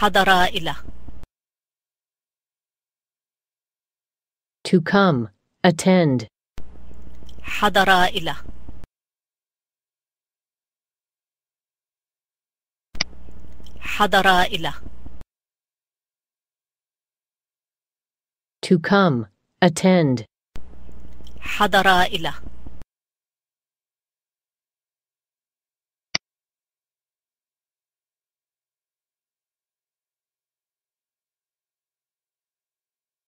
حضر إلى To come. Attend. حضر إلى حضر إلى To come. Attend. حضر إلى